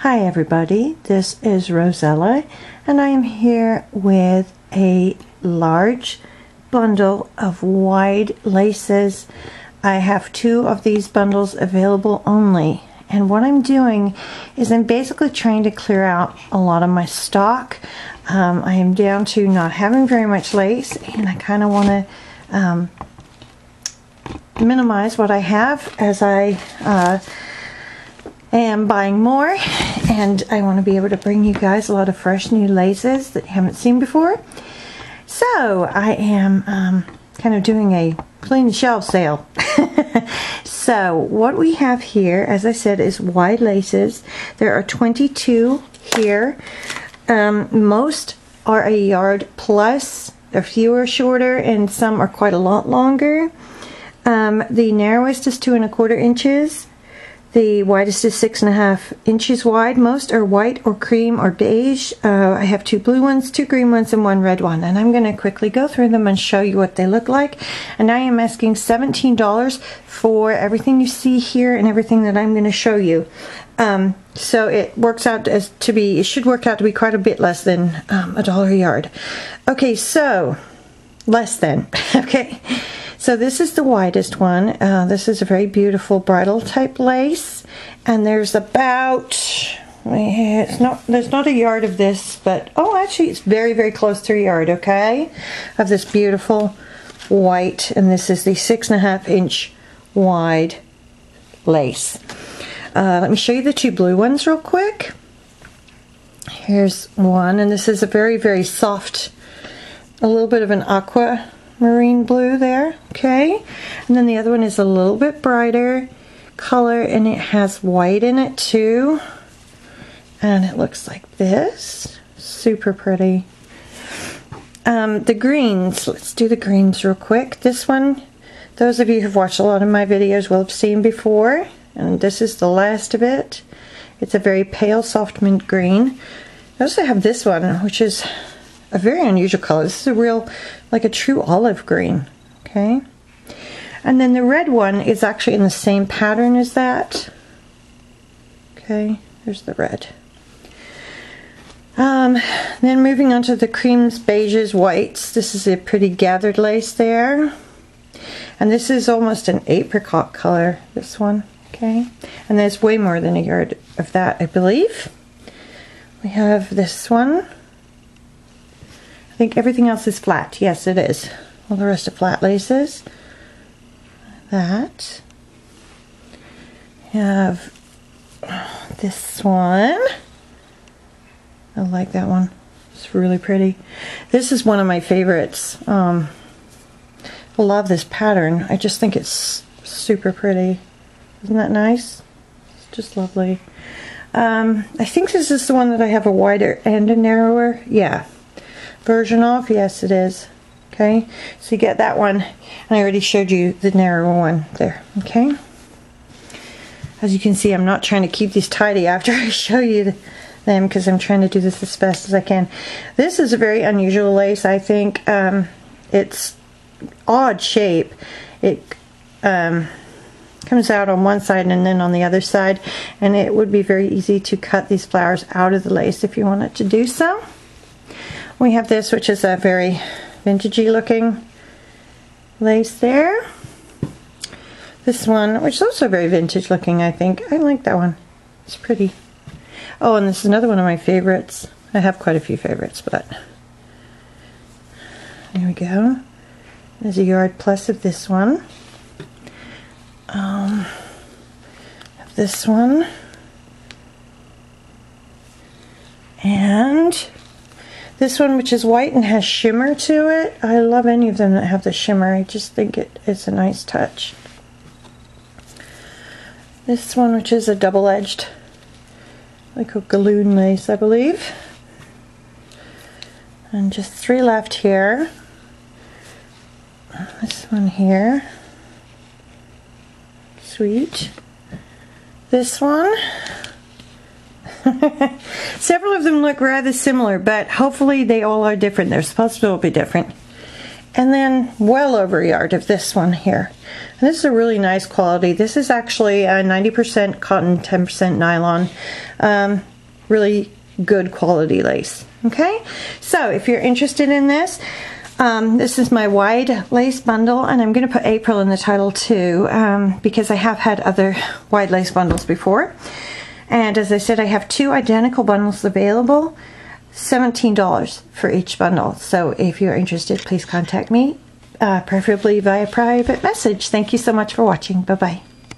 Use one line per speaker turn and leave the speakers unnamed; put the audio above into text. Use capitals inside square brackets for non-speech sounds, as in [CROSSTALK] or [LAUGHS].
Hi everybody, this is Rosella and I am here with a large bundle of wide laces. I have two of these bundles available only and what I'm doing is I'm basically trying to clear out a lot of my stock. Um, I am down to not having very much lace and I kind of want to um, minimize what I have as I uh, am buying more and I want to be able to bring you guys a lot of fresh new laces that you haven't seen before. So I am um, kind of doing a clean shelf sale. [LAUGHS] so what we have here, as I said, is wide laces. There are 22 here. Um, most are a yard plus. A few are shorter and some are quite a lot longer. Um, the narrowest is two and a quarter inches. The widest is six and a half inches wide. Most are white or cream or beige. Uh, I have two blue ones, two green ones, and one red one. And I'm going to quickly go through them and show you what they look like. And I am asking $17 for everything you see here and everything that I'm going to show you. Um, so it works out as to be, it should work out to be quite a bit less than um, a dollar a yard. Okay, so less than. [LAUGHS] okay. So this is the widest one. Uh, this is a very beautiful bridal type lace. And there's about, it's not, there's not a yard of this, but, oh, actually it's very, very close to a yard, okay? Of this beautiful white, and this is the six and a half inch wide lace. Uh, let me show you the two blue ones real quick. Here's one, and this is a very, very soft, a little bit of an aqua marine blue there, okay? And then the other one is a little bit brighter color and it has white in it too. And it looks like this. Super pretty. Um, the greens, let's do the greens real quick. This one, those of you who've watched a lot of my videos will have seen before. And this is the last of it. It's a very pale soft mint green. I also have this one, which is a very unusual color. This is a real, like a true olive green, okay? And then the red one is actually in the same pattern as that. Okay, there's the red. Um, then moving on to the creams, beiges, whites. This is a pretty gathered lace there. And this is almost an apricot color, this one, okay? And there's way more than a yard of that, I believe. We have this one. I think everything else is flat. Yes, it is. All the rest are flat laces. That. have this one. I like that one. It's really pretty. This is one of my favorites. Um, I love this pattern. I just think it's super pretty. Isn't that nice? It's just lovely. Um, I think this is the one that I have a wider and a narrower. Yeah, version of? Yes, it is. Okay, so you get that one. And I already showed you the narrow one there. Okay. As you can see, I'm not trying to keep these tidy after [LAUGHS] I show you them because I'm trying to do this as fast as I can. This is a very unusual lace, I think. Um, it's odd shape. It um, comes out on one side and then on the other side and it would be very easy to cut these flowers out of the lace if you wanted to do so. We have this, which is a very vintagey looking lace there. This one, which is also very vintage looking, I think. I like that one. It's pretty. Oh, and this is another one of my favorites. I have quite a few favorites, but there we go. There's a yard plus of this one. Um, this one. And this one, which is white and has shimmer to it, I love any of them that have the shimmer. I just think it, it's a nice touch. This one, which is a double-edged, like a galloon lace, I believe. And just three left here. This one here. Sweet. This one. [LAUGHS] Several of them look rather similar, but hopefully they all are different. They're supposed to all be different. and then well over a yard of this one here. And this is a really nice quality. This is actually 90% cotton, 10% nylon. Um, really good quality lace. Okay, so if you're interested in this, um, this is my wide lace bundle, and I'm going to put April in the title too um, because I have had other wide lace bundles before. And as I said, I have two identical bundles available. $17 for each bundle. So if you're interested, please contact me, uh, preferably via private message. Thank you so much for watching. Bye-bye.